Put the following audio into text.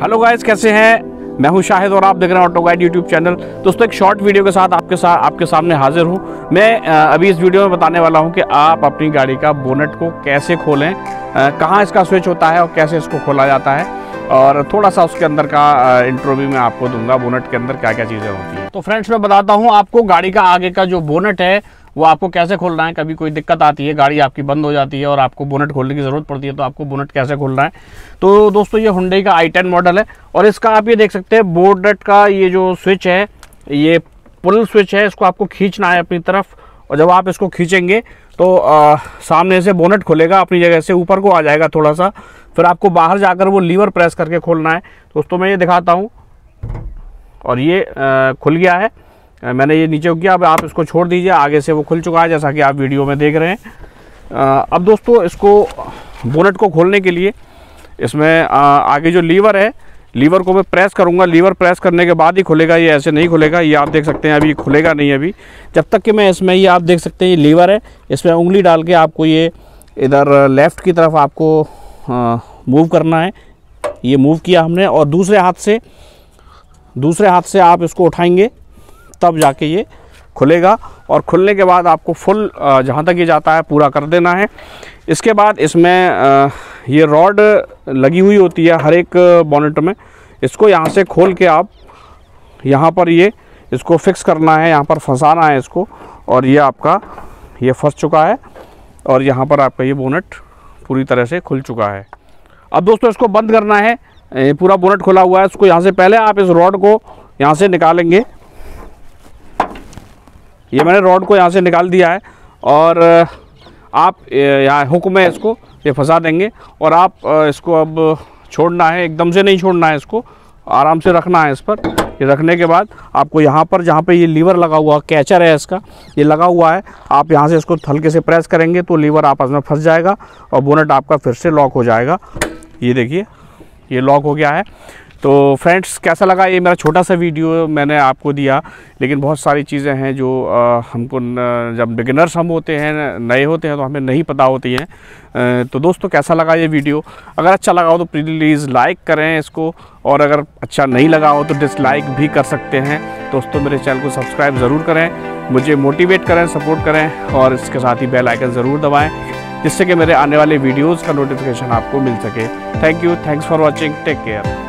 Hello guys कैसे हैं? मैं हूँ शाहिद और आप देख रहे हैं ऑटो गाइड यूट्यूब चैनल दोस्तों, एक शॉर्ट वीडियो के साथ आपके साथ आपके सामने हाजिर हूँ। मैं अभी इस वीडियो में बताने वाला हूँ कि आप अपनी गाड़ी का बोनट को कैसे खोलें कहाँ इसका स्विच होता है और कैसे इसको खोला जाता है। और थोड़ा सा उसके अंदर का इंट्रो भी मैं आपको दूँगा बोनट के अंदर क्या क्या चीज़ें होती हैं। तो फ्रेंड्स मैं बताता हूँ आपको गाड़ी का आगे का जो बोनट है वो आपको कैसे खोलना है? कभी कोई दिक्कत आती है गाड़ी आपकी बंद हो जाती है और आपको बोनट खोलने की ज़रूरत पड़ती है तो आपको बोनट कैसे खोलना है? तो दोस्तों ये हुंडई का आई मॉडल है और इसका आप ये देख सकते हैं बोनट का ये जो स्विच है ये पुल स्विच है इसको आपको खींचना है अपनी तरफ़ और जब आप इसको खींचेंगे तो आ, सामने से बोनट खोलेगा अपनी जगह से ऊपर को आ जाएगा थोड़ा सा फिर आपको बाहर जाकर वो लीवर प्रेस करके खोलना है। दोस्तों मैं ये दिखाता हूँ और ये आ, खुल गया है। मैंने ये नीचे किया अब आप इसको छोड़ दीजिए, आगे से वो खुल चुका है, जैसा कि आप वीडियो में देख रहे हैं। अब दोस्तों, इसको बोनट को खोलने के लिए इसमें आगे जो लीवर है, लीवर को मैं प्रेस करूँगा। लीवर प्रेस करने के बाद ही खुलेगा, ये ऐसे नहीं खुलेगा, ये आप देख सकते हैं, अभी खुलेगा नहीं अभी। जब तक कि मैं इसमें, ये आप देख सकते हैं, ये लीवर है, इसमें उंगली डाल के आपको ये इधर लेफ़्ट की तरफ़ आपको मूव करना है। ये मूव किया हमने, और दूसरे हाथ से, दूसरे हाथ से आप इसको उठाएँगे। तब जाके ये खुलेगा और खुलने के बाद आपको फुल जहाँ तक ये जाता है पूरा कर देना है। इसके बाद इसमें ये रॉड लगी हुई होती है हर एक बॉनेट में। इसको यहाँ से खोल के आप यहाँ पर ये, इसको फिक्स करना है, यहाँ पर फंसाना है इसको और ये आपका, ये फंस चुका है और यहाँ पर आपका ये बोनट पूरी तरह से खुल चुका है। अब दोस्तों इसको बंद करना है। ये पूरा बोनट खुला हुआ है। इसको यहाँ से पहले आप इस रॉड को यहाँ से निकालेंगे। ये मैंने रॉड को यहाँ से निकाल दिया है और आप यहाँ हुक में इसको, ये फंसा देंगे और आप इसको अब छोड़ना है, एकदम से नहीं छोड़ना है इसको, आराम से रखना है इस पर। ये रखने के बाद आपको यहाँ पर, जहाँ पे ये लीवर लगा हुआ, कैचर है इसका, ये लगा हुआ है, आप यहाँ से इसको हल्के से प्रेस करेंगे तो लीवर आपस में फंस जाएगा और बोनट आपका फिर से लॉक हो जाएगा। ये देखिए, ये लॉक हो गया है। तो फ्रेंड्स, कैसा लगा ये मेरा छोटा सा वीडियो? मैंने आपको दिया, लेकिन बहुत सारी चीज़ें हैं जो हमको जब बिगिनर्स हम होते हैं, नए होते हैं तो हमें नहीं पता होती हैं। तो दोस्तों, कैसा लगा ये वीडियो? अगर अच्छा लगा हो तो प्लीज़ लाइक करें इसको, और अगर अच्छा नहीं लगा हो तो डिसलाइक भी कर सकते हैं। दोस्तों, मेरे चैनल को सब्सक्राइब ज़रूर करें, मुझे मोटिवेट करें सपोर्ट करें, और इसके साथ ही बेल आइकन ज़रूर दबाएँ, जिससे कि मेरे आने वाले वीडियोज़ का नोटिफिकेशन आपको मिल सके। Thank you thanks for watching take care